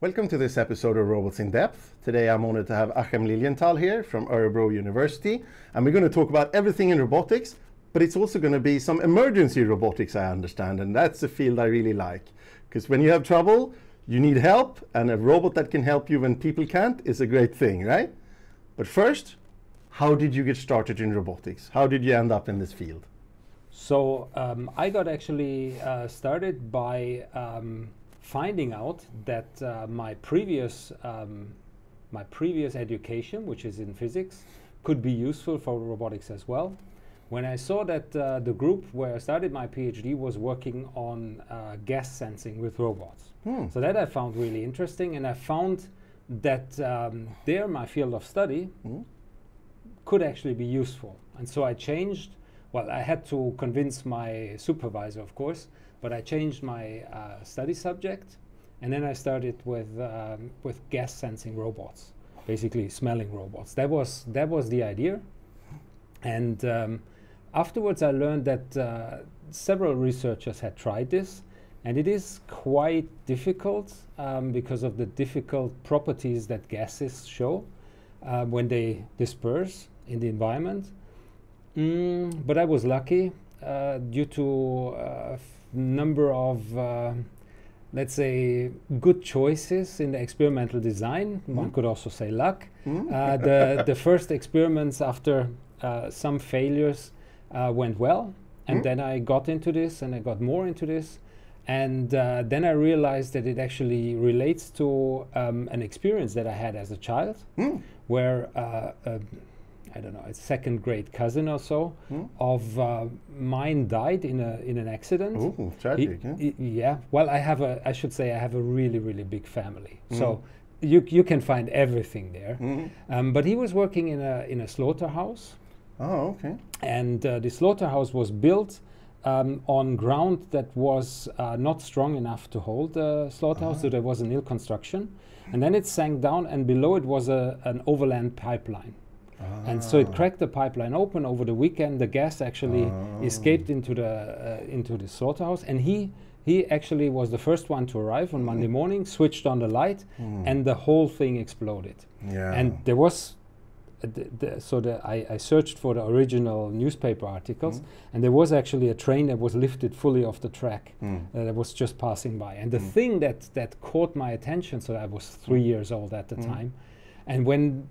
Welcome to this episode of Robots in Depth. Today I'm honored to have Achim Lilienthal here from Örebro University, and we're going to talk about everything in robotics, but it's also going to be some emergency robotics, I understand, and that's a field I really like. Because when you have trouble, you need help, and a robot that can help you when people can't is a great thing, right? But first, how did you get started in robotics? How did you end up in this field? So um, I got actually uh, started by um, finding out that uh, my previous um, my previous education, which is in physics, could be useful for robotics as well. When I saw that uh, the group where I started my PhD was working on uh, gas sensing with robots, Hmm. so that I found really interesting, and I found that um, there my field of study Hmm. could actually be useful. And so I changed. Well, I had to convince my supervisor, of course, but I changed my uh, study subject, and then I started with um, with gas sensing robots, basically smelling robots. That was that was the idea, and um, afterwards I learned that uh, several researchers had tried this, and it is quite difficult um, because of the difficult properties that gases show uh, when they disperse in the environment. Mm, but I was lucky uh, due to f- number of, uh, let's say, good choices in the experimental design. One could also say luck. Hmm? Uh, the, the first experiments after uh, some failures uh, went well. And Hmm? then I got into this and I got more into this. And uh, then I realized that it actually relates to um, an experience that I had as a child Hmm. where uh, I don't know, a second great cousin or so Hmm. of uh, mine died in a in an accident. Ooh, He- tragic. he- yeah. Well, I have a. I should say I have a really really big family. Mm. So you you can find everything there. Mhm. Um, but he was working in a in a slaughterhouse, Oh, okay. and uh, the slaughterhouse was built. Um, on ground that was uh, not strong enough to hold the slaughterhouse, so there was an ill construction, and then it sank down, and below it was a, an overland pipeline. And so it Ah. cracked the pipeline open over the weekend. The gas actually Ah. escaped into the uh, into the slaughterhouse, and he he actually was the first one to arrive on Monday morning. Switched on the light, Hmm. and the whole thing exploded. Yeah. And there was. uh, so the, I, I searched for the original newspaper articles, and there was actually a train that was lifted fully off the track Hmm. uh, that was just passing by. And the thing that that caught my attention, so I was three years old at the time, and when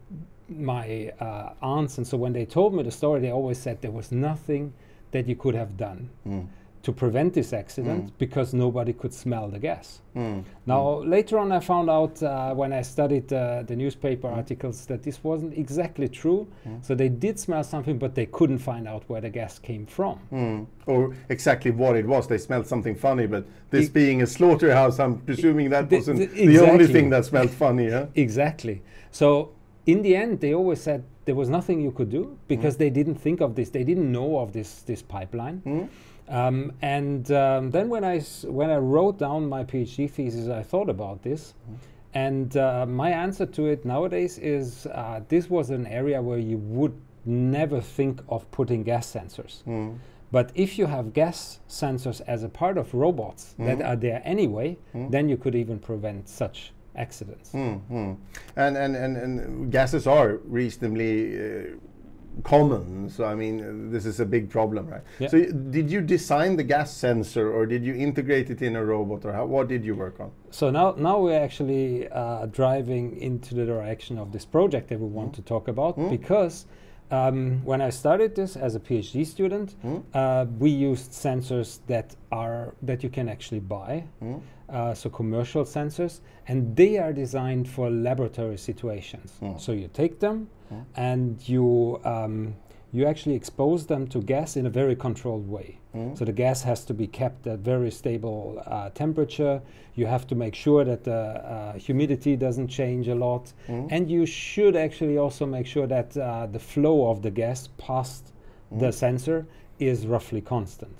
my uh, aunts and so when they told me the story, they always said there was nothing that you could have done Hmm. to prevent this accident because nobody could smell the gas. Hmm. Now, later on, I found out uh, when I studied uh, the newspaper articles that this wasn't exactly true. So they did smell something, but they couldn't find out where the gas came from. Hmm. Or exactly what it was. They smelled something funny, but this E- being a slaughterhouse, I'm presuming that wasn't the- the only thing that smelled funny, huh? Exactly. So in the end, they always said there was nothing you could do because they didn't think of this. They didn't know of this this pipeline. Hmm? Um, and um, then when I when I wrote down my PhD thesis, I thought about this. And uh, my answer to it nowadays is uh, this was an area where you would never think of putting gas sensors. Hmm. But if you have gas sensors as a part of robots that are there anyway, then you could even prevent such accidents. Hmm. Hmm. And, and, and, and gases are reasonably uh, common. So, I mean, uh, this is a big problem, right? Yeah. So, did you design the gas sensor or did you integrate it in a robot or how, what did you work on? So now, now we're actually uh, driving into the direction of this project that we want to talk about because um, when I started this as a PhD student, uh, we used sensors that are that you can actually buy, uh, so commercial sensors, and they are designed for laboratory situations. So you take them and you um, you actually expose them to gas in a very controlled way. So the gas has to be kept at very stable uh, temperature. You have to make sure that the uh, humidity doesn't change a lot, and you should actually also make sure that uh, the flow of the gas past the sensor is roughly constant.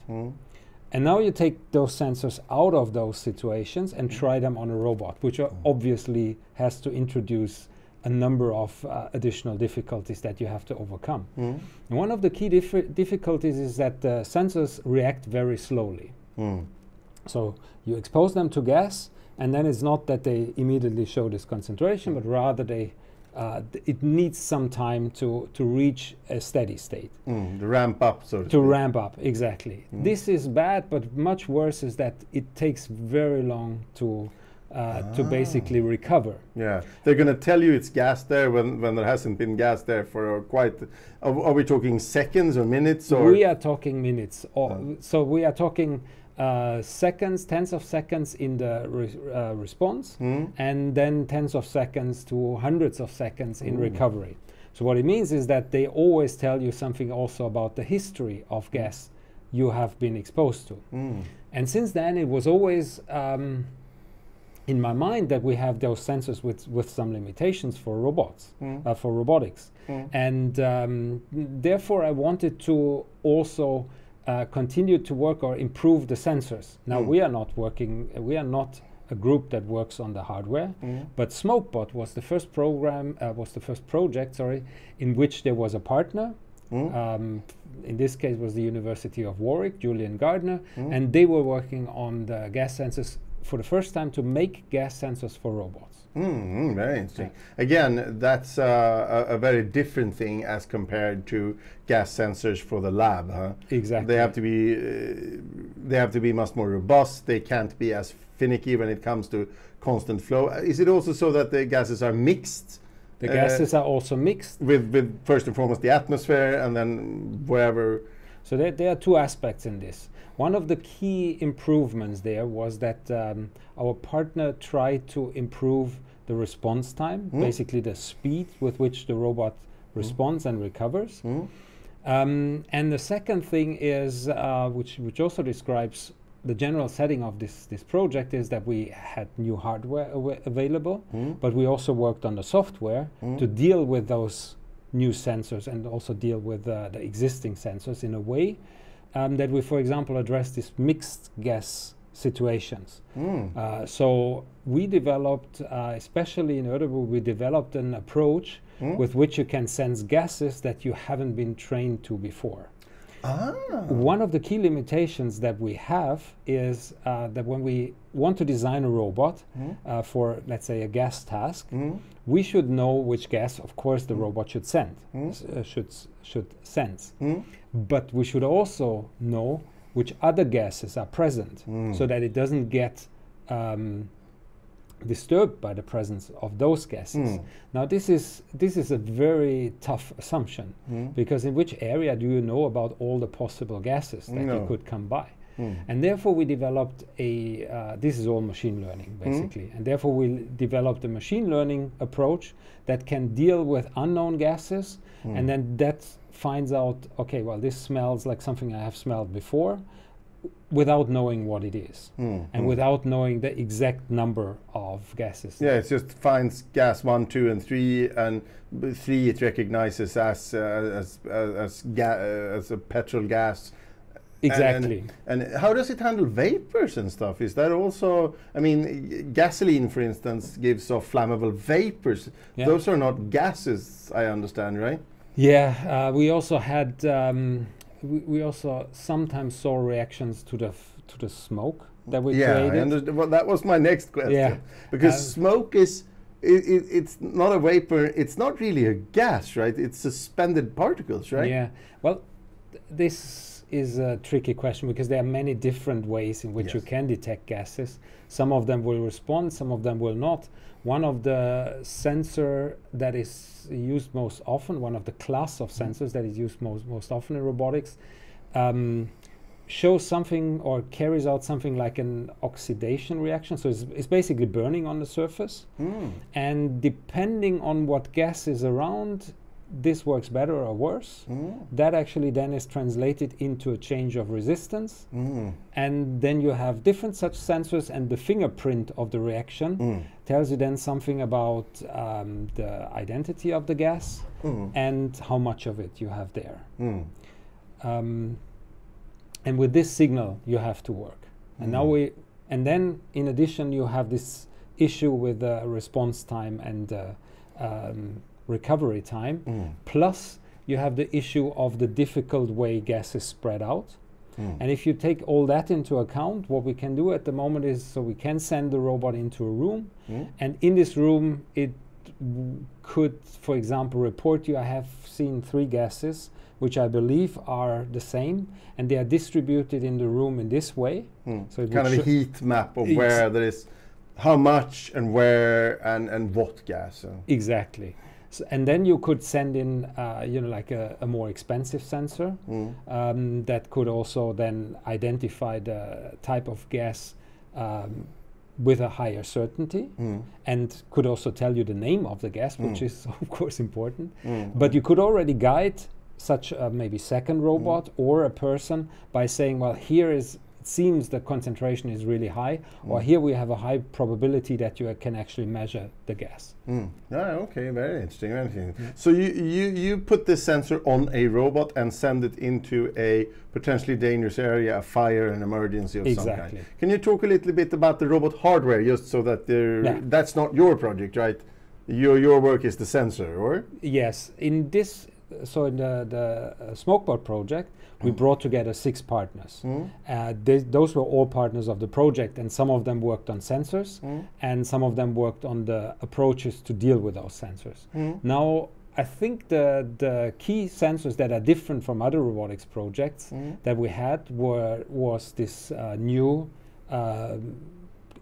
And now you take those sensors out of those situations and try them on a robot, which are obviously has to introduce a number of uh, additional difficulties that you have to overcome. And one of the key diffi- difficulties is that the sensors react very slowly. Hmm. So you expose them to gas, and then it's not that they immediately show this concentration, but rather they uh, it needs some time to, to reach a steady state. Mm, to ramp up, so to, to ramp up, exactly. Mm. This is bad, but much worse is that it takes very long to uh, ah. to basically recover. Yeah, they're going to tell you it's gas there when, when there hasn't been gas there for quite. Are, are we talking seconds or minutes? Or we are talking minutes. Or, oh. So we are talking uh, seconds, tens of seconds in the re uh, response, mm. and then tens of seconds to hundreds of seconds in mm. recovery. So what it means is that they always tell you something also about the history of gas you have been exposed to. Mm. And since then, it was always um, in my mind that we have those sensors with, with some limitations for robots, mm. uh, for robotics. Mm. And um, therefore, I wanted to also uh, continue to work or improve the sensors. Now, mm. we are not working, we are not a group that works on the hardware, mm. but SmokeBot was the first program, uh, was the first project, sorry, in which there was a partner. Mm. Um, in this case was the University of Warwick, Julian Gardner, mm. and they were working on the gas sensors for the first time to make gas sensors for robots. Mm, very interesting. Yeah. Again, that's uh, a, a, very different thing as compared to gas sensors for the lab. Huh? Exactly. They have to be uh, they have to be much more robust. They can't be as finicky when it comes to constant flow. Uh, is it also so that the gases are mixed? The gases uh, are also mixed with with first and foremost the atmosphere, and then wherever. So there, there are two aspects in this. One of the key improvements there was that um, our partner tried to improve the response time, mm. basically the speed with which the robot mm. responds and recovers. Mm. Um, and the second thing is, uh, which, which also describes the general setting of this, this project, is that we had new hardware available, mm. but we also worked on the software mm. to deal with those new sensors and also deal with uh, the existing sensors in a way um, that we, for example, address these mixed gas situations. Mm. Uh, so we developed, uh, especially in Örebro, we developed an approach mm. with which you can sense gases that you haven't been trained to before. Ah. One of the key limitations that we have is uh, that when we want to design a robot mm. uh, for, let's say, a gas task, mm. we should know which gas, of course, the mm. robot should send, mm. uh, should should sense. Mm. But we should also know which other gases are present, so that it doesn't get um, disturbed by the presence of those gases. Mm. Now this is this is a very tough assumption mm. because in which area do you know about all the possible gases that no. you could come by? Mm. And therefore we developed a uh, this is all machine learning hmm. basically, and therefore we developed a machine learning approach that can deal with unknown gases, hmm. and then that finds out okay well this smells like something I have smelled before without knowing what it is mm, and mm. without knowing the exact number of gases. Yeah, it just finds gas one, two, and three, and three it recognizes as uh, as as as, ga- uh, as, a petrol gas. Exactly. And, and, how does it handle vapors and stuff? Is that also? I mean, gasoline, for instance, gives off flammable vapors. Yeah. Those are not gases, I understand, right? Yeah, uh, we also had. Um, we, we also sometimes saw reactions to the to the smoke that we yeah, created. well, that was my next question. Yeah. because um, smoke is it, it, it's not a vapor. It's not really a gas, right? It's suspended particles, right? Yeah. Well, th this is a tricky question because there are many different ways in which yes. you can detect gases. Some of them will respond, some of them will not. One of the sensor that is used most often, one of the class of mm-hmm. sensors that is used most, most often in robotics, um, shows something or carries out something like an oxidation reaction. So it's, it's basically burning on the surface. Mm. And depending on what gas is around, this works better or worse. Mm. That actually then is translated into a change of resistance. Mm. And then you have different such sensors, and the fingerprint of the reaction mm. tells you then something about um, the identity of the gas mm. and how much of it you have there. Mm. Um, and with this signal, you have to work. And now mm. we, and then in addition, you have this issue with the response time and uh, um, recovery time. Mm. Plus, you have the issue of the difficult way gases spread out. And if you take all that into account, what we can do at the moment is so we can send the robot into a room, and in this room, it w- could, for example, report you I have seen three gases, which I believe are the same, and they are distributed in the room in this way. So it kind of a heat map of where there is how much and where and, and what gas. uh, Exactly. So, and then you could send in, uh, you know, like a, a more expensive sensor um, that could also then identify the type of gas um, with a higher certainty and could also tell you the name of the gas, which is, of course, important. But you could already guide such a maybe second robot or a person by saying, well, here is seems the concentration is really high, or mm. here we have a high probability that you can actually measure the gas. Mm. Yeah, okay, very interesting. Very interesting. Mm. So you, you you put this sensor on a robot and send it into a potentially dangerous area, a fire, an emergency of some Exactly. kind. Can you talk a little bit about the robot hardware, just so that there, Yeah. that's not your project, right? Your your work is the sensor, or Yes, in this, so in the, the uh, Smokebot project, we brought together six partners. Uh, they, those were all partners of the project, and some of them worked on sensors, and some of them worked on the approaches to deal with those sensors. Now, I think the, the key sensors that are different from other robotics projects that we had were was this uh, new um,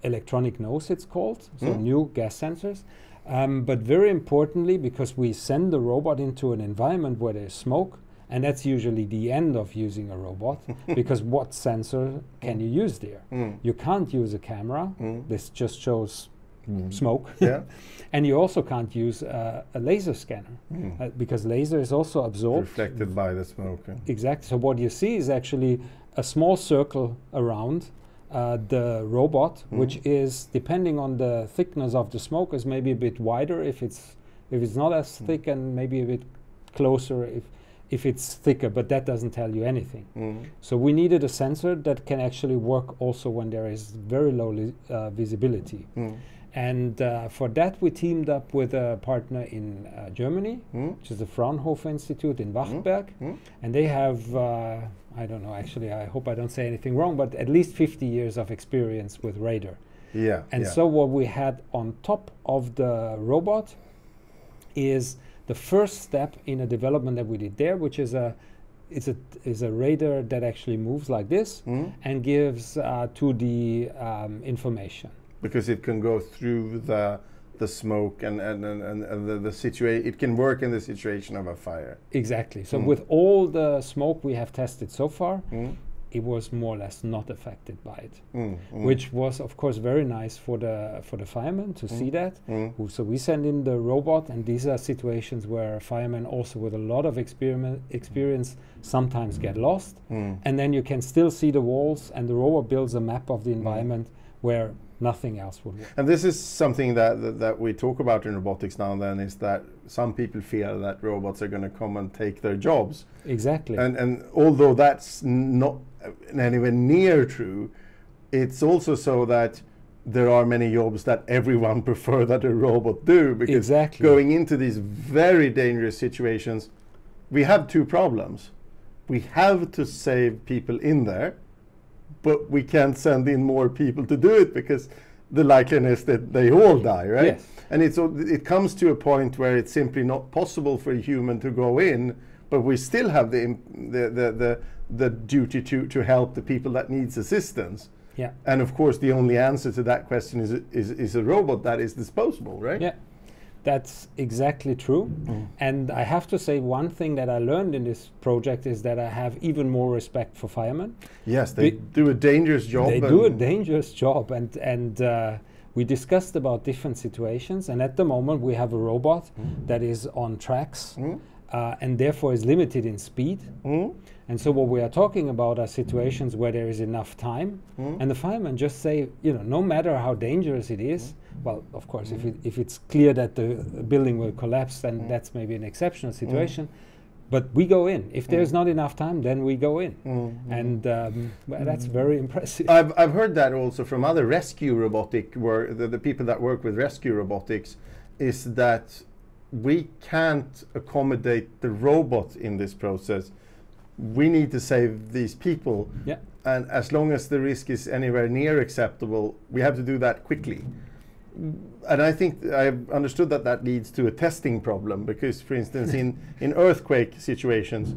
electronic nose, it's called, so new gas sensors. Um, but very importantly, because we send the robot into an environment where there's smoke, and that's usually the end of using a robot, because what sensor can you use there? You can't use a camera. This just shows smoke. Yeah. and you also can't use uh, a laser scanner uh, because laser is also absorbed reflected by the smoke. uh. Exactly. So what you see is actually a small circle around uh, the robot, which is depending on the thickness of the smoke, is maybe a bit wider if it's if it's not as thick, and maybe a bit closer if if it's thicker. But that doesn't tell you anything. Mm. So we needed a sensor that can actually work also when there is very low li- uh, visibility. And uh, for that, we teamed up with a partner in uh, Germany, Mm. which is the Fraunhofer Institute in Wachtberg. Mm. And they have, uh, I don't know, actually, I hope I don't say anything wrong, but at least 50 years of experience with radar. Yeah. And yeah. so, what we had on top of the robot is the first step in a development that we did there, which is a is a is a radar that actually moves like this Mm. and gives uh, 2D um, information. Because it can go through the the smoke and and, and, and, the, the situation it can work in the situation of a fire Exactly. So Mm. with all the smoke we have tested so far, Mm. it was more or less not affected by it, Mm, mm, which was of course very nice for the for the firemen to see that. mm, So we send in the robot, and these are situations where firemen also with a lot of experiment experience sometimes get lost, mm. and then you can still see the walls, and the robot builds a map of the environment where nothing else would work. and this is something that, that that we talk about in robotics now and then is that some people fear that robots are going to come and take their jobs Exactly. and and although that's not anywhere near true it's also so that there are many jobs that everyone prefer that a robot do because Exactly. going into these very dangerous situations we have two problems we have to save people in there but we can't send in more people to do it because the likeliness that they all die right Yes. and it's it comes to a point where it's simply not possible for a human to go in but we still have the the the the, the duty to to help the people that needs assistance yeah. and of course the only answer to that question is is, is a robot that is disposable right Yeah, that's exactly true. Mm. And I have to say, one thing that I learned in this project is that I have even more respect for firemen. yes they Be- do a dangerous job they do a dangerous job, and and uh, we discussed about different situations. And at the moment, we have a robot that is on tracks, Mm. uh, and therefore is limited in speed. Mm? And so what we are talking about are situations where there is enough time, Mm. and the firemen just say, you know, no matter how dangerous it is, Mm. well, of course, if it, if it's clear that the building will collapse, then Mm. that's maybe an exceptional situation. But we go in. If there's not enough time, then we go in, Mm. and um, well, that's very impressive. I've, I've heard that also from other rescue robotic work, the, the people that work with rescue robotics, is that we can't accommodate the robot in this process we need to save these people. Yeah. And as long as the risk is anywhere near acceptable, we have to do that quickly. And I think I've understood that that leads to a testing problem because, for instance, in, in earthquake situations,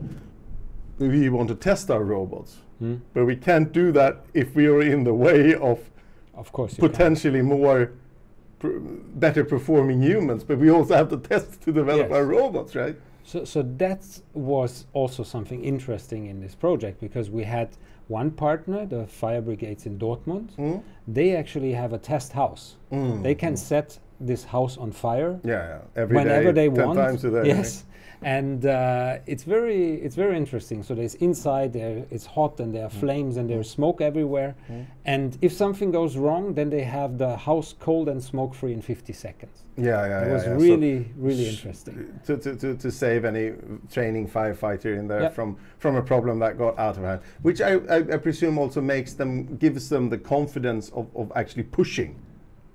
we want to test our robots, Mm. but we can't do that if we are in the way of Of course. you can. potentially more pr- better performing humans. But we also have to test to develop Yes. our robots, right? So, so that was also something interesting in this project because we had one partner, the fire brigades in Dortmund. Mm. They actually have a test house. Mm. They can set this house on fire Yeah, yeah. Every day, whenever they 10 want. times a day. yes, and uh, it's very it's very interesting. So there's inside there, it's hot and there are flames and there's smoke everywhere. And if something goes wrong, then they have the house cold and smoke free in 50 seconds. Yeah, yeah, It was yeah. So really really interesting. To, to, to, to save any training firefighter in there Yeah. from, from a problem that got out of hand, which I, I, I presume also makes them, gives them the confidence of, of actually pushing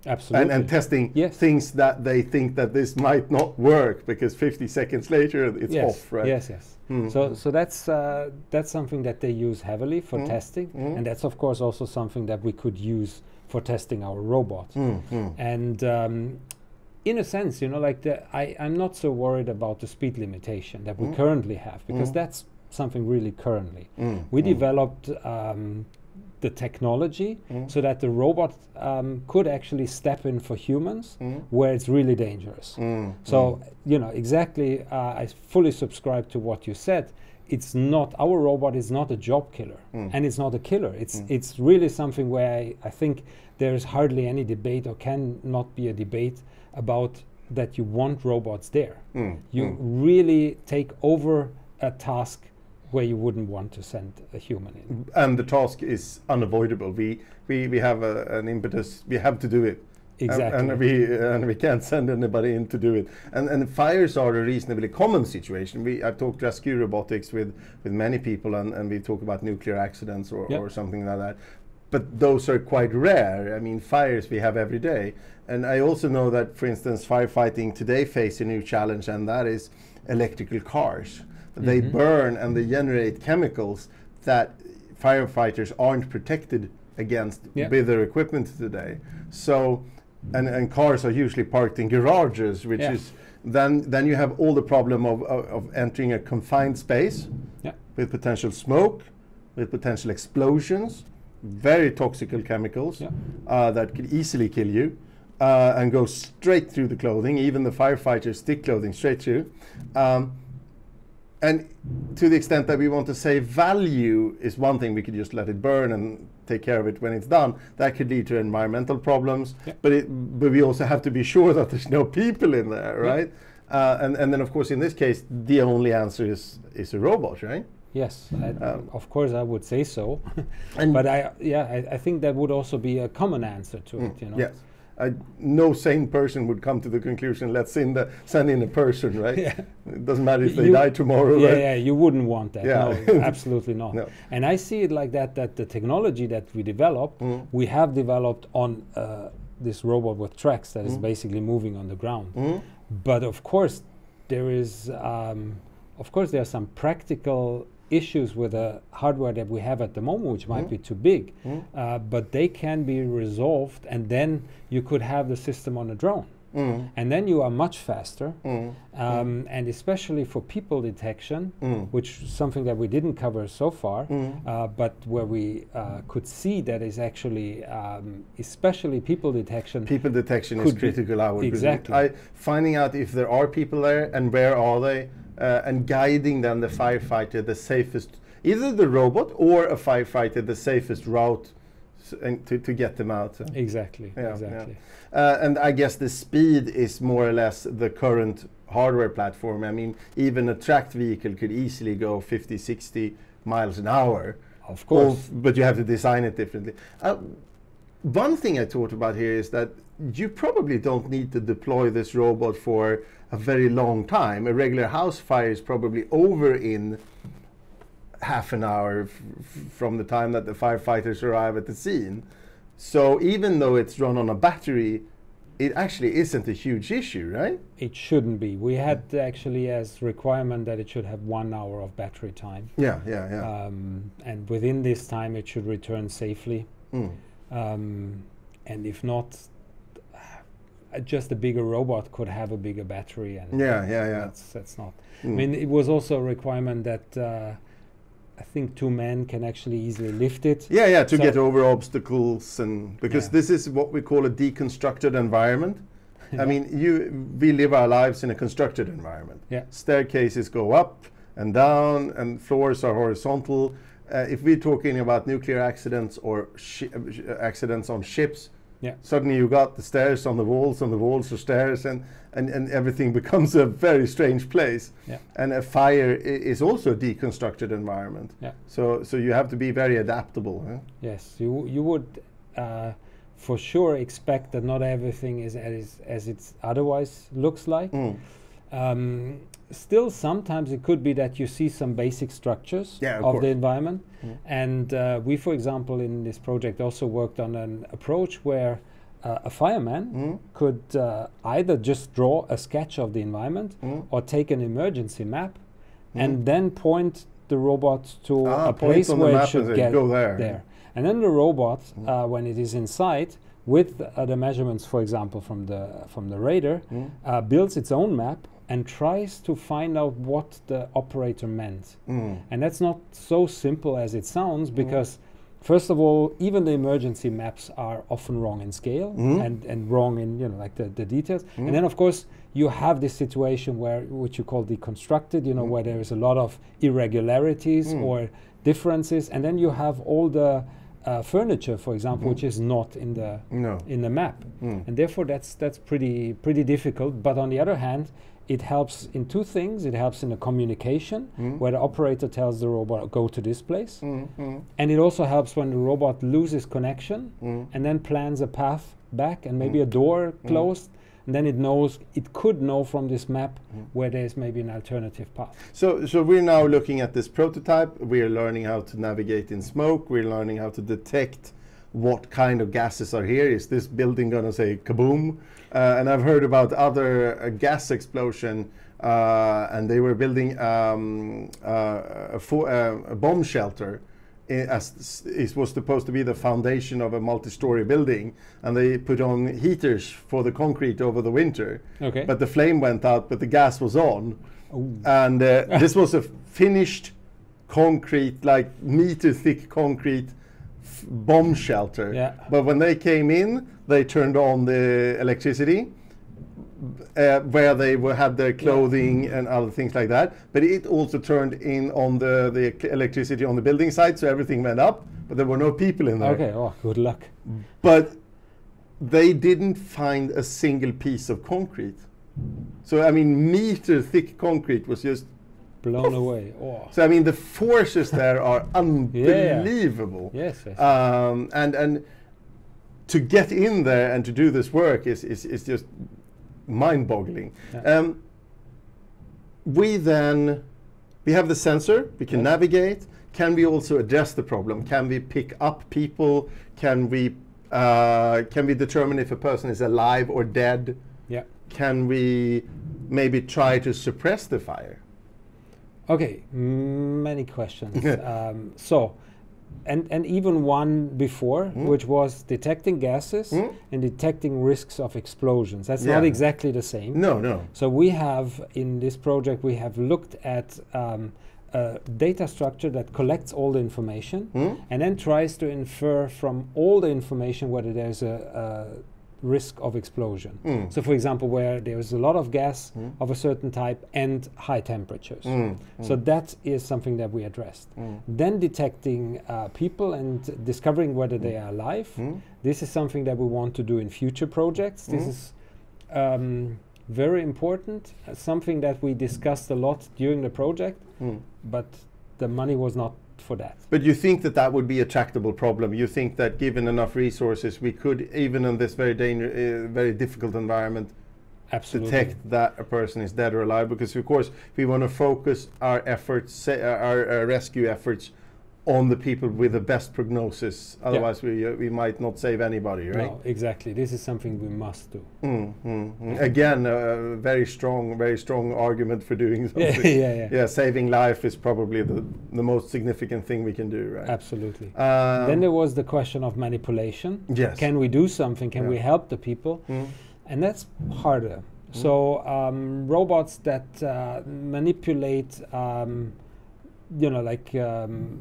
Absolutely. and, and testing Yes. things that they think that this might not work because 50 seconds later it's yes, off, right? Yes, yes. Mm. So, so that's uh, that's something that they use heavily for Mm. testing, Mm. and that's of course also something that we could use for testing our robot. Mm, mm. And um, in a sense, you know, like the, I, I'm not so worried about the speed limitation that we Mm. currently have because that's something really currently. We developed um, the technology Mm. so that the robot um, could actually step in for humans Mm. where it's really dangerous. Mm, So, you know, exactly, uh, I fully subscribe to what you said. It's not, our robot is not a job killer Mm. and it's not a killer. It's, it's really something where I, I think there's hardly any debate or can not be a debate about that you want robots there. mm, You mm. really take over a task where you wouldn't want to send a human in. and the task is unavoidable. We we, we have a, an impetus. We have to do it. And- Exactly. And, we and we can't send anybody in to do it. And and fires are a reasonably common situation. We I've talked rescue robotics with with many people, and, and we talk about nuclear accidents or, Yep. or something like that. But those are quite rare. I mean, fires we have every day. And I also know that, for instance, firefighting today face a new challenge, and that is electrical cars. They Mhm. burn and they generate chemicals that firefighters aren't protected against Yeah. with their equipment today. So, and, and cars are usually parked in garages, which Yeah. is then then you have all the problem of, of, of entering a confined space Yeah. with potential smoke, with potential explosions, very toxical chemicals Yeah. uh, that could easily kill you uh, and go straight through the clothing. Even the firefighters stick clothing straight through. Um, and to the extent that we want to say value is one thing we could just let it burn and take care of it when it's done that could lead to environmental problems Yeah. but it but we also have to be sure that there's no people in there Yeah. right uh, and and then of course in this case the only answer is is a robot right Yes, I, Um, of course I would say so. and but I, yeah, I, I think that would also be a common answer to it. You know. yes uh, no sane person would come to the conclusion let's send, the, send in a person right Yeah. it doesn't matter if they You- die tomorrow Yeah, right? yeah, you wouldn't want that. Yeah. No, absolutely not. No. And I see it like that. That the technology that we develop, Mm. we have developed on uh, this robot with tracks that is Mm. basically moving on the ground. Mhm. But of course, there is, um, of course, there are some practical issues with the hardware that we have at the moment, which might Mm. be too big. Mm. Uh, but they can be resolved, and then you could have the system on a drone, Mm. and then you are much faster. Mm. Um, and especially for people detection, which is something that we didn't cover so far, uh, but where we uh, could see that is actually, um, especially people detection. People detection is critical. I would exactly. I, finding out if there are people there and where are they, uh, and guiding then the firefighter the safest, either the robot or a firefighter the safest route, s- and to, to get them out. exactly, Yeah, yeah. exactly. Uh, and I guess the speed is more or less the current hardware platform. I mean, even a tracked vehicle could easily go 50, 60 miles an hour. Of course. Of- but you have to design it differently. Uh, one thing I thought about here is that you probably don't need to deploy this robot for a very long time. A regular house fire is probably over in half an hour from the time that the firefighters arrive at the scene. So even though it's run on a battery, it actually isn't a huge issue, right? It shouldn't be. We had actually as requirement that it should have one hour of battery time. Yeah, yeah, yeah. Um, and within this time, it should return safely. Mm. Um, and if not, uh, just a bigger robot could have a bigger battery. And Yeah, yeah, yeah. That's, that's not. I Mm. mean, it was also a requirement that uh, I think two men can actually easily lift it. Yeah, yeah, to So- get over obstacles and because Yeah. this is what we call a deconstructed environment. I mean, you we live our lives in a constructed environment. Yeah. Staircases go up and down, and floors are horizontal. Uh, if we're talking about nuclear accidents or accidents on ships, Yeah. suddenly you got the stairs on the walls, and the walls are stairs, and, and, and everything becomes a very strange place. Yeah. And a fire i- is also a deconstructed environment. Yeah. So, so you have to be very adaptable. Huh? Yes, you you would uh, for sure expect that not everything is as as it otherwise looks like. Mm. Um, still, sometimes it could be that you see some basic structures Yeah, of of, the environment, Mm. and uh, we, for example, in this project also worked on an approach where uh, a fireman Mm. could uh, either just draw a sketch of the environment Mm. or take an emergency map Mm. and then point the robot to Ah, a place where it should and say, get "Go there." there. And then the robot, Mm. uh, when it is inside, with uh, the measurements, for example, from the from the radar, Mm. uh, builds its own map and tries to find out what the operator meant. Mm. And that's not so simple as it sounds because, first of all, even the emergency maps are often wrong in scale Mhm. and, and wrong in you know like the, the details. Mhm. And then of course you have this situation where which you call deconstructed, you know, Mhm. where there is a lot of irregularities Mm. or differences, and then you have all the uh, furniture, for example, Mhm. which is not in the No. in the map Mm. and therefore that's that's pretty pretty difficult but on the other hand it helps in two things it helps in the communication Mm. where the operator tells the robot go to this place Mm. Mm. and it also helps when the robot loses connection Mm. and then plans a path back and maybe a door closed and then it knows it could know from this map where there's maybe an alternative path So, so we're now looking at this prototype. We're learning how to navigate in smoke. We're learning how to detect what kind of gases are here. Is this building going to say kaboom? Uh, and I've heard about other uh, gas explosion, uh, and they were building um, uh, a, fo- uh, a bomb shelter. i- As it was supposed to be the foundation of a multi-story building, and they put on heaters for the concrete over the winter. okay But the flame went out, but the gas was on Ooh. and uh, this was a finished concrete, like meter thick concrete bomb shelter. Yeah. But when they came in, they turned on the electricity. Uh, where they were, had their clothing and other things like that, but it also turned in on the, the electricity on the building site, so everything went up, but there were no people in there. okay oh good luck But they didn't find a single piece of concrete. So I mean, meter thick concrete was just blown away oh so I mean, the forces there are unbelievable. yes, yes. Um, and and to get in there and to do this work is is, is just mind-boggling. Yeah. Um, we then we have the sensor. We can Yeah. navigate. Can we also address the problem? Can we pick up people? Can we uh, can we determine if a person is alive or dead? yeah Can we maybe try to suppress the fire? Okay, many questions. um, so, and and even one before, Mm. which was detecting gases Mm. and detecting risks of explosions. That's not exactly the same. No, no. So we have in this project we have looked at um, a data structure that collects all the information Hmm? and then tries to infer from all the information whether there's a, a risk of explosion. Mm. So, for example, where there is a lot of gas Mm. of a certain type and high temperatures. Mm, So that is something that we addressed. Mm. Then detecting uh, people and discovering whether they are alive. This is something that we want to do in future projects. This is um, very important. uh, something that we discussed a lot during the project, but the money was not for that. But you think that that would be a tractable problem? You think that given enough resources, we could, even in this very dangerous, uh, very difficult environment, Absolutely. detect that a person is dead or alive? Because of course, we want to focus our efforts, uh, our uh, rescue efforts, on the people with the best prognosis. Otherwise, we, uh, we might not save anybody, right? No, exactly. This is something we must do. Mm, mm, mm. Again, a very strong, very strong argument for doing Yeah, something. yeah, yeah. Yeah, saving life is probably the, the most significant thing we can do, right? Absolutely. Um, then there was the question of manipulation. Yes. Can we do something? Can Yeah. we help the people? Mm. And that's harder. So um, robots that uh, manipulate, um, you know, like um,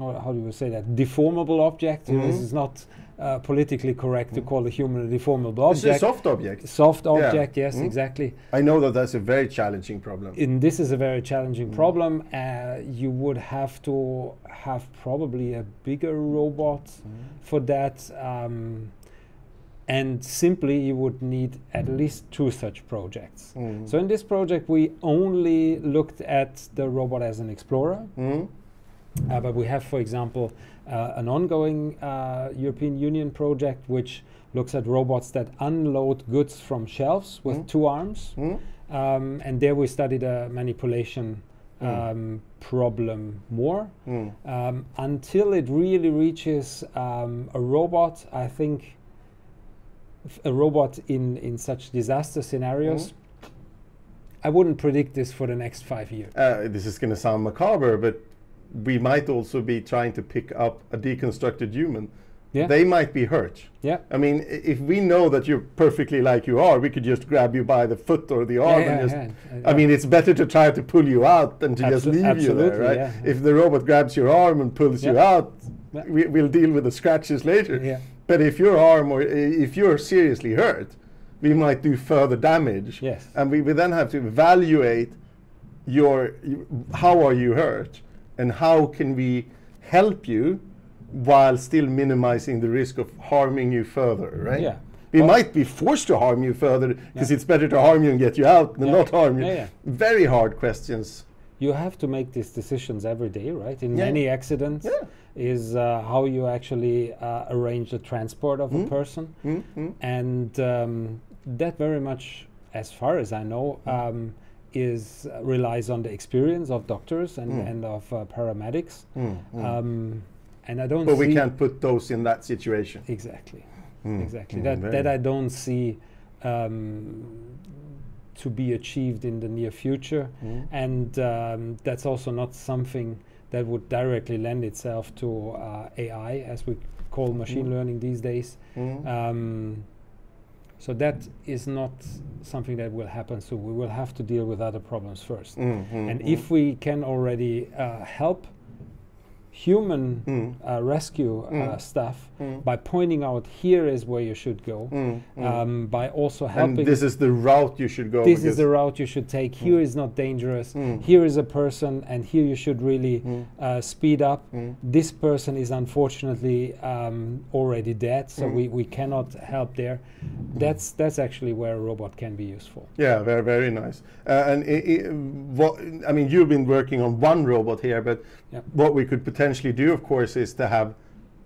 or how do you say that? Deformable object. You know, This Mhm. is not uh, politically correct to call a human a deformable object. It's a object. soft object. Soft Yeah. object, yes, Mm. exactly. I know that that's a very challenging problem. And this is a very challenging Mm. problem. Uh, you would have to have probably a bigger robot Mm. for that. Um, and simply, you would need at least two such projects. Mm. So, in this project, we only looked at the robot as an explorer. Uh, but we have, for example, uh, an ongoing uh, European Union project which looks at robots that unload goods from shelves with Mm. two arms. Mm. Um, and there we studied a manipulation Mm. um, problem more Mm. um, until it really reaches um, a robot. I think a robot in, in such disaster scenarios. I wouldn't predict this for the next five years. Uh, this is going to sound macabre, but we might also be trying to pick up a deconstructed human. Yeah. They might be hurt. Yeah. I mean, if we know that you're perfectly like you are, we could just grab you by the foot or the arm and just. yeah. I mean, it's better to try to pull you out than to just leave you there, right? yeah. If the robot grabs your arm and pulls you out, Yeah. we, we'll deal with the scratches later. Yeah. But if your arm or if you're seriously hurt, we might do further damage. Yes. And we, we then have to evaluate your you- how are you hurt and how can we help you while still minimizing the risk of harming you further, right? Yeah. We Well- might be forced to harm you further because Yeah. it's better to harm you and get you out than Yeah. not harm you. Yeah. Very hard questions. you have to make these decisions every day, right? In many accidents, Yeah. is uh, how you actually uh, arrange the transport of Mm. a person, Mm, mm, and um, that very much, as far as I know, Mm. um, is uh, relies on the experience of doctors and, Mm. and of uh, paramedics. mm, mm. Um, and I don't. but we can't put those in that situation. exactly, Mm, exactly. mm, that very- that I don't see. Um, to be achieved in the near future, Mm. and um, that's also not something that would directly lend itself to uh, AI, as we call machine learning these days. So that is not something that will happen soon. We will have to deal with other problems first. Mm, mm, and mm. if we can already uh, help human Mm. uh, rescue uh, Mm. stuff Mm. by pointing out here is where you should go, Mm, mm. um, by also and helping this is the route you should go. this is the route you should take. Here is not dangerous. Mm. Here is a person, and here you should really Mm. uh, speed up. Mm. This person is unfortunately um, already dead, so Mm. we, we cannot help there. That's that's actually where a robot can be useful. Yeah, very very nice. Uh, and i i what I mean, you've been working on one robot here, but Yep. what we could potentially do, of course, is to have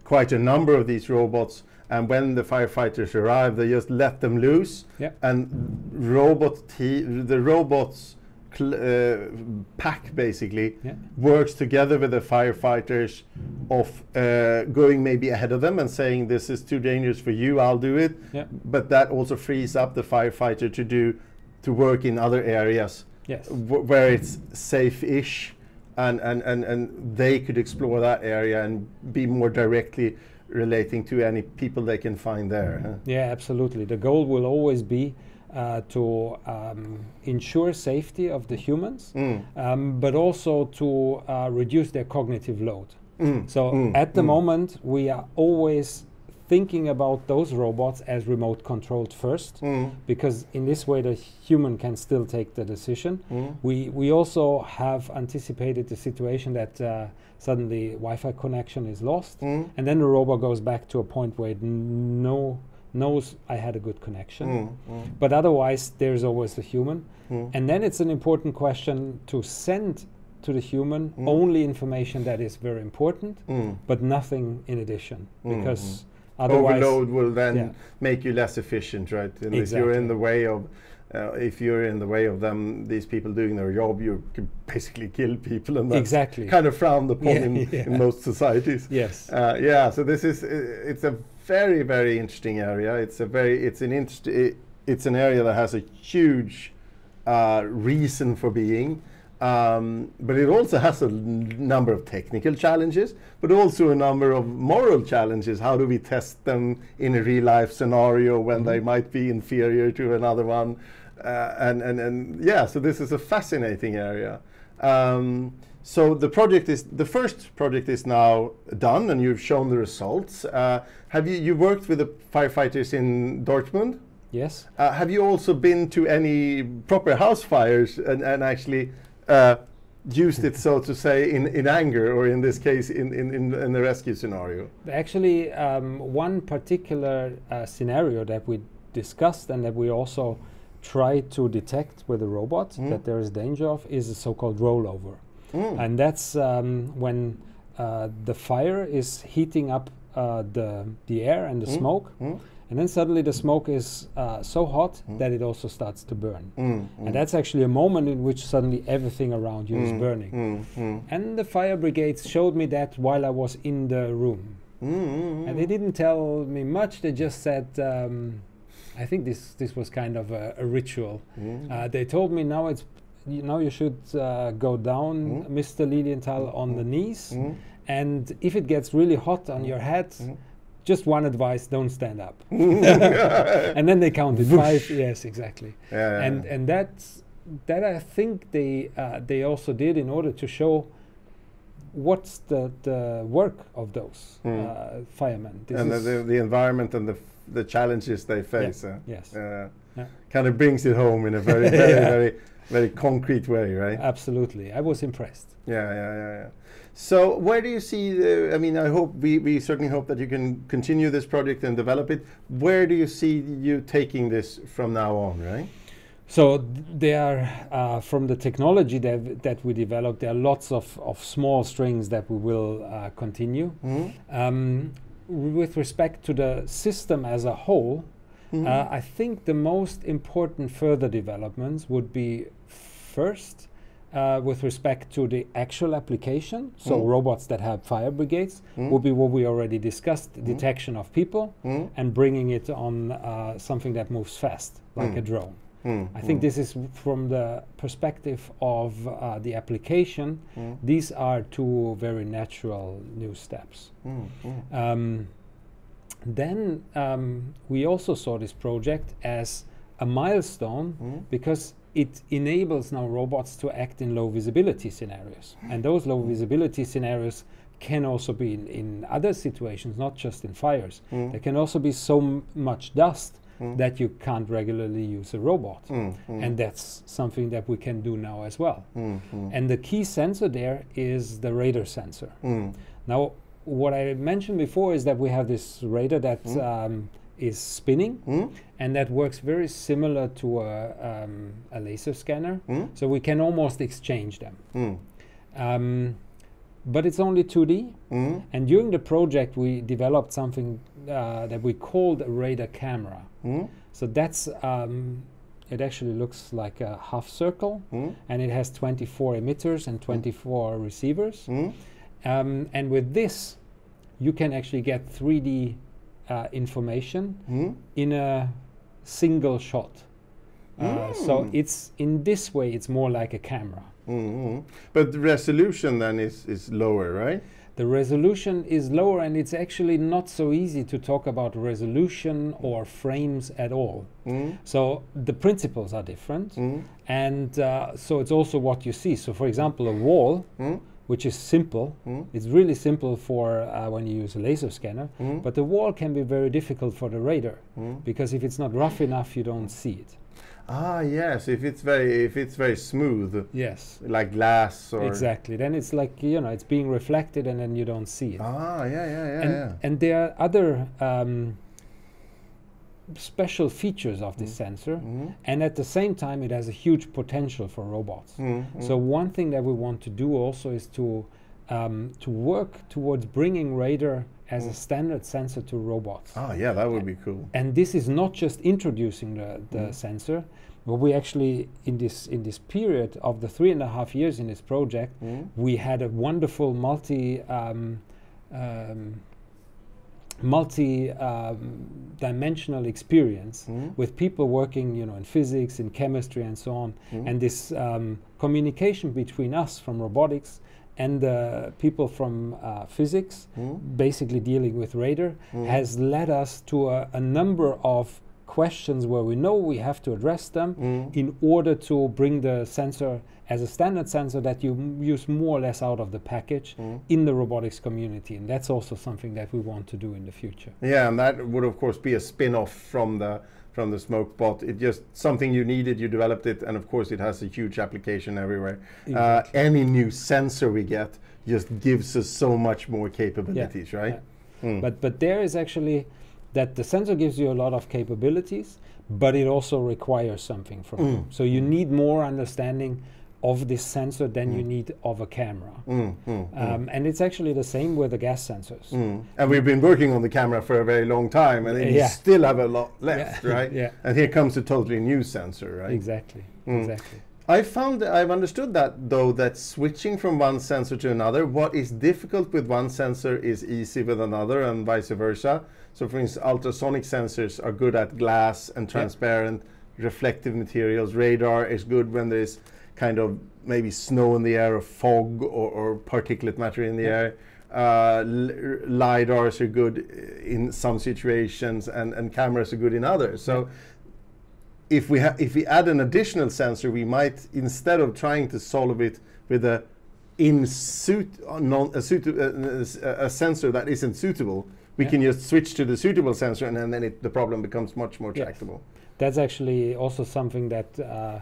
quite a number of these robots. And when the firefighters arrive, they just let them loose, Yep. and robot the robots uh, pack basically Yeah. works together with the firefighters of uh, going maybe ahead of them and saying this is too dangerous for you i'll do it Yeah. but that also frees up the firefighter to do to work in other areas Yes. w- where it's safe-ish and, and, and, and they could explore that area and be more directly relating to any people they can find there huh? Yeah, absolutely. The goal will always be uh, to um, ensure safety of the humans, Mm. um, but also to uh, reduce their cognitive load. Mm. So Mm. at the Mm. moment, we are always thinking about those robots as remote controlled first, Mm. because in this way the human can still take the decision. Mm. We we also have anticipated the situation that uh, suddenly Wi-Fi connection is lost, Mm. and then the robot goes back to a point where it n- know knows I had a good connection. Mm. Mm. But otherwise, there's always the human, Mm. and then it's an important question to send to the human Mm. only information that is very important, Mm. but nothing in addition, Mm, because otherwise, overload will then yeah. make you less efficient, right? And if you're in the way of uh, if you're in the way of them, these people doing their job, you can basically kill people, and that's Exactly. kind of frowned upon Yeah, in, yeah. in most societies. Yes. Uh, yeah. So this is it's a very very interesting area. It's a very it's an interest it, it's an area that has a huge uh, reason for being. Um, but it also has a number of technical challenges, but also a number of moral challenges. How do we test them in a real life scenario when they might be inferior to another one? Uh, and, and, and yeah, so this is a fascinating area. Um, so the project is the first project is now done, and you've shown the results. Uh, have you you worked with the firefighters in Dortmund? Yes. Uh, have you also been to any proper house fires and, and actually uh, used it, so to say, in, in anger, or in this case, in, in, in, in the rescue scenario? Actually, um, one particular uh, scenario that we discussed and that we also try to detect with the robot Mm. that there is danger of is a so-called rollover, Mm. and that's um, when uh, the fire is heating up uh, the the air and the Mm. smoke, Mm. And then suddenly the smoke is uh, so hot that it also starts to burn, Mm. and that's actually a moment in which suddenly everything around you is Mm. burning. Mm. Mm. And the fire brigades showed me that while I was in the room. Mm. Mm. And they didn't tell me much. They just said, um, I think this this was kind of a, a ritual. Mm. Uh, they told me now it's you now you should uh, go down, Mm. Mr. Lilienthal, on the knees, Mm. and if it gets really hot on your head, Mm. Just one advice: don't stand up. and then they counted five. Yes, exactly. Yeah, yeah, And yeah. and that's that I think they uh, they also did in order to show. What's the, the work of those Mm. uh, firemen? This and the, the, the environment and the, f- the challenges they face. uh, yes. uh, Yeah. Kind of brings it home in a very, very, Yeah. very, very concrete way, right? Absolutely. I was impressed. Yeah, yeah, yeah, yeah. So where do you see? The, I mean, I hope we, we certainly hope that you can continue this project and develop it. Where do you see you taking this from now on? Right? So th- there, uh, from the technology that, that we developed, there are lots of, of small strings that we will uh, continue. Mhm. Um, with respect to the system as a whole, Mhm. uh, I think the most important further developments would be first uh, with respect to the actual application. So Mhm. robots that have fire brigades would be what we already discussed: detection of people Mm. and bringing it on uh, something that moves fast, like a Mm. drone. Mm. I think this is from the perspective of uh, the application. Mm. These are two very natural new steps. Mm. Mm. Um, then um, we also saw this project as a milestone Mm. because it enables now robots to act in low visibility scenarios. And those low visibility scenarios can also be in, in other situations, not just in fires. Mm. There can also be so m- much dust Mm. that you can't regularly use a robot. Mm. Mm. And that's something that we can do now as well. Mm. Mm. And the key sensor there is the radar sensor. Mm. Now, what I mentioned before is that we have this radar that um, is spinning Mm. and that works very similar to a, um, a laser scanner. Mm. So we can almost exchange them. Mm. Um, but it's only 2D. Mm. And during the project, we developed something uh, that we called a radar camera. Mm. So that's, um, it actually looks like a half circle Mm. and it has 24 emitters and 24 receivers. Um, and with this, you can actually get 3D uh, information Mm. in a single shot. Uh, so Mm. it's in this way, it's more like a camera. Mm. But the resolution then is, is lower, right? The resolution is lower, and it's actually not so easy to talk about resolution or frames at all. Mm. So the principles are different, Mm. and uh, so it's also what you see. So, for example, a wall, Mm. Which is simple, Mm. it's really simple for uh, when you use a laser scanner, Mm. but the wall can be very difficult for the radar Mm. because if it's not rough enough, you don't see it. Ah, yes. If it's very, if it's very smooth, Yes. like glass or Exactly. Then it's like you know, it's being reflected, and then you don't see it. Ah, yeah, yeah, yeah, and, yeah. and there are other um, special features of this sensor, Mhm. and at the same time, it has a huge potential for robots. Mm. So one thing that we want to do also is to um, to work towards bringing radar as a standard sensor to robots. Oh, yeah, that would be cool. And this is not just introducing the, the sensor, but we actually in this in this period of the three and a half years in this project, we had a wonderful multi. Um, um, multi-dimensional um, experience hmm? with people working, you know, in physics, in chemistry, and so on. Hmm? And this um, communication between us from robotics and the people from uh, physics, hmm? basically dealing with radar, has led us to a, a number of questions where we know we have to address them in order to bring the sensor as a standard sensor that you m- use more or less out of the package in the robotics community. And that's also something that we want to do in the future. Yeah, and that would of course be a spin-off from the from the smoke bot. It just something you needed, you developed it, and of course it has a huge application everywhere. Uh, any new sensor we get just gives us so much more capabilities, right? Hmm. But but there is actually that the sensor gives you a lot of capabilities, but it also requires something from you. So you need more understanding of this sensor than you need of a camera. Mm, mm, Um, and it's actually the same with the gas sensors. mm. And we've been working on the camera for a very long time, and then you still have a lot left, Yeah, right? yeah. And here comes a totally new sensor, right? Exactly. Mm. Exactly. I found that I've understood that though that switching from one sensor to another, what is difficult with one sensor is easy with another, and vice versa. So, for instance, ultrasonic sensors are good at glass and transparent, reflective materials. Radar is good when there's kind of maybe snow in the air, or fog, or, or particulate matter in the air. Uh, lidars are good in some situations, and, and cameras are good in others. So if we ha- if we add an additional sensor, we might instead of trying to solve it with a in suit uh, non a, suit, uh, a, a sensor that isn't suitable, we Yeah. can just switch to the suitable sensor, and then, then it, the problem becomes much more Yes. tractable. That's actually also something that uh,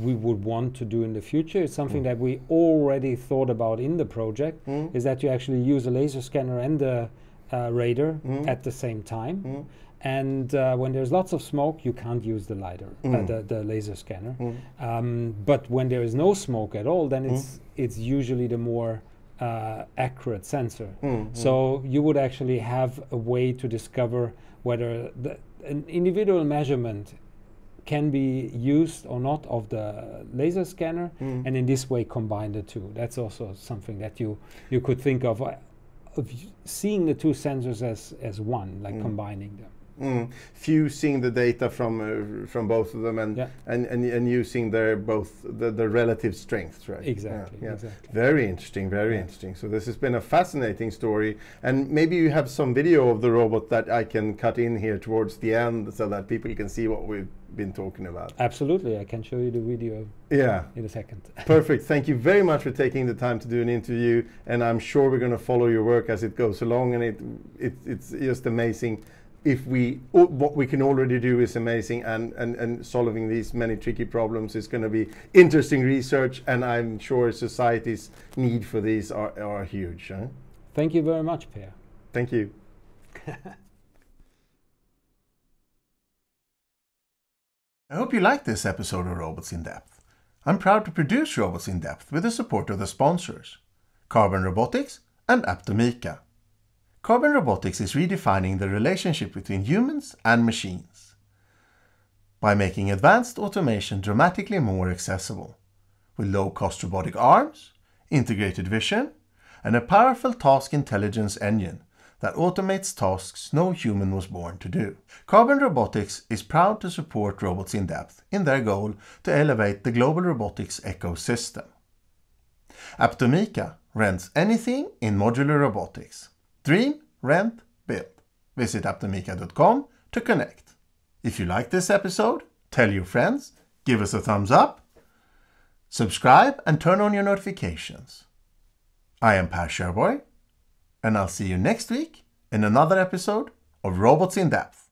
we would want to do in the future. It's something that we already thought about in the project. Is that you actually use a laser scanner and the uh, radar at the same time. And uh, when there's lots of smoke, you can't use the lidar, uh, the, the laser scanner. Um, but when there is no smoke at all, then it's it's usually the more uh, accurate sensor. So you would actually have a way to discover whether the, an individual measurement can be used or not of the laser scanner, and in this way combine the two. That's also something that you you could think of, uh, of seeing the two sensors as as one, like combining them. Mm. Fusing the data from uh, from both of them and, Yeah. and, and and using their both the, the relative strengths, right? Yeah, Exactly, yeah. exactly. Very interesting, very interesting. So this has been a fascinating story, and maybe you have some video of the robot that I can cut in here towards the end, so that people can see what we've been talking about. Absolutely, I can show you the video Yeah. in a second. Perfect. Thank you very much for taking the time to do an interview, and I'm sure we're going to follow your work as it goes along. And it, it it's just amazing. If we what we can already do is amazing, and and and solving these many tricky problems is going to be interesting research, and I'm sure society's need for these are are huge. Huh? Thank you very much, Per Thank you. I hope you liked this episode of Robots in Depth. I'm proud to produce Robots in Depth with the support of the sponsors Carbon Robotics and Aptomica. Carbon Robotics is redefining the relationship between humans and machines by making advanced automation dramatically more accessible with low cost robotic arms, integrated vision, and a powerful task intelligence engine that automates tasks no human was born to do. Carbon Robotics is proud to support Robots in Depth in their goal to elevate the global robotics ecosystem. Aptomica rents anything in modular robotics. Dream, rent, build. Visit aptomica.com to connect. If you like this episode, tell your friends, give us a thumbs up, subscribe, and turn on your notifications. I am Per Sjöborg, and I'll see you next week in another episode of Robots in Depth.